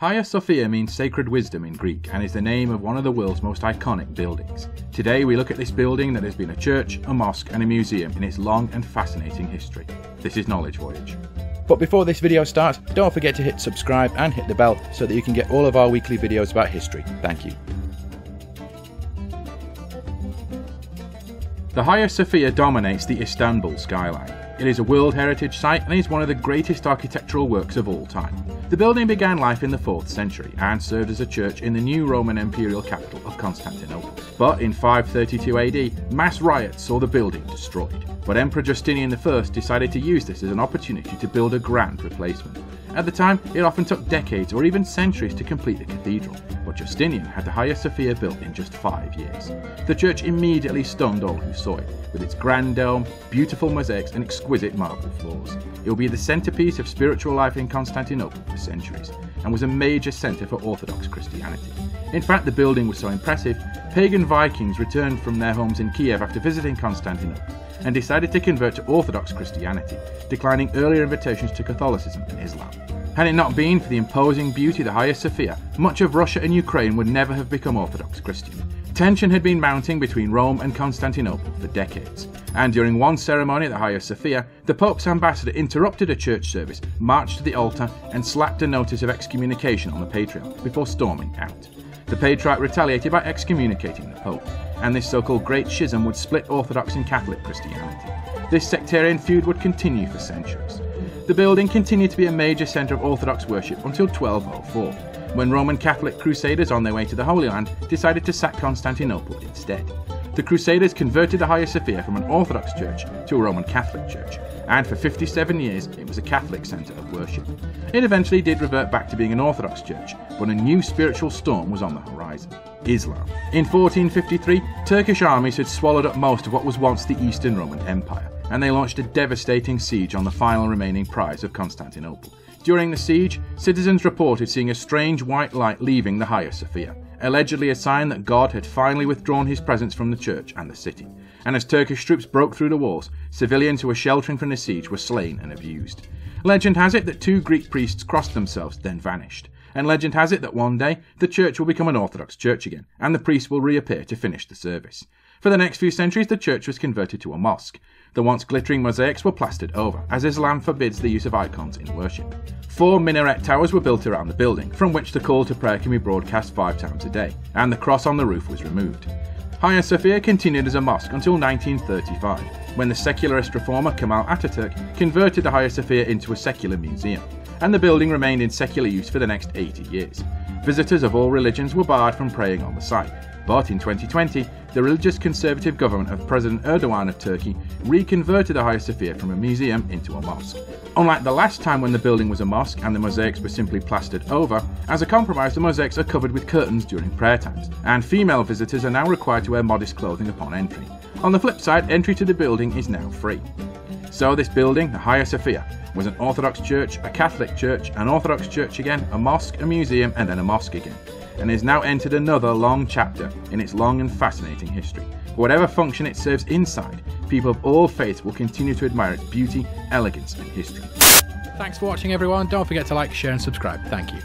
Hagia Sophia means sacred wisdom in Greek and is the name of one of the world's most iconic buildings. Today we look at this building that has been a church, a mosque, and a museum in its long and fascinating history. This is Knowledge Voyage. But before this video starts, don't forget to hit subscribe and hit the bell so that you can get all of our weekly videos about history. Thank you. The Hagia Sophia dominates the Istanbul skyline. It is a World Heritage Site and is one of the greatest architectural works of all time. The building began life in the 4th century and served as a church in the new Roman imperial capital of Constantinople. But in 532 AD, mass riots saw the building destroyed. But Emperor Justinian I decided to use this as an opportunity to build a grand replacement. At the time, it often took decades or even centuries to complete the cathedral, but Justinian had the Hagia Sophia built in just five years. The church immediately stunned all who saw it, with its grand dome, beautiful mosaics, and exquisite marble floors. It will be the centerpiece of spiritual life in Constantinople for centuries, and was a major center for Orthodox Christianity. In fact, the building was so impressive, pagan Vikings returned from their homes in Kiev after visiting Constantinople and decided to convert to Orthodox Christianity, declining earlier invitations to Catholicism and Islam. Had it not been for the imposing beauty of the Hagia Sophia, much of Russia and Ukraine would never have become Orthodox Christian. Tension had been mounting between Rome and Constantinople for decades, and during one ceremony at the Hagia Sophia, the Pope's ambassador interrupted a church service, marched to the altar, and slapped a notice of excommunication on the patriarch before storming out. The patriarch retaliated by excommunicating the Pope, and this so called Great Schism would split Orthodox and Catholic Christianity. This sectarian feud would continue for centuries. The building continued to be a major centre of Orthodox worship until 1204, when Roman Catholic crusaders on their way to the Holy Land decided to sack Constantinople instead. The Crusaders converted the Hagia Sophia from an Orthodox church to a Roman Catholic church, and for 57 years it was a Catholic centre of worship. It eventually did revert back to being an Orthodox church, but a new spiritual storm was on the horizon Islam. In 1453, Turkish armies had swallowed up most of what was once the Eastern Roman Empire, and they launched a devastating siege on the final remaining prize of Constantinople. During the siege, citizens reported seeing a strange white light leaving the Hagia Sophia, allegedly a sign that God had finally withdrawn his presence from the church and the city. And as Turkish troops broke through the walls, civilians who were sheltering from the siege were slain and abused. Legend has it that two Greek priests crossed themselves, then vanished. And legend has it that one day the church will become an Orthodox church again, and the priest will reappear to finish the service. For the next few centuries, the church was converted to a mosque. The once glittering mosaics were plastered over, as Islam forbids the use of icons in worship. Four minaret towers were built around the building, from which the call to prayer can be broadcast five times a day, and the cross on the roof was removed. Hagia Sophia continued as a mosque until 1935, when the secularist reformer Kemal Ataturk converted the Hagia Sophia into a secular museum, and the building remained in secular use for the next 80 years. Visitors of all religions were barred from praying on the site, but in 2020, the religious conservative government of President Erdogan of Turkey reconverted the Hagia Sophia from a museum into a mosque. Unlike the last time when the building was a mosque and the mosaics were simply plastered over, as a compromise, the mosaics are covered with curtains during prayer times, and female visitors are now required to wear modest clothing upon entry. On the flip side, entry to the building is now free. So, this building, the Hagia Sophia, was an Orthodox church, a Catholic church, an Orthodox church again, a mosque, a museum, and then a mosque again and has now entered another long chapter in its long and fascinating history. whatever function it serves inside, people of all faiths will continue to admire its beauty, elegance, and history. Thanks for watching, everyone. Don't forget to like, share, and subscribe. Thank you.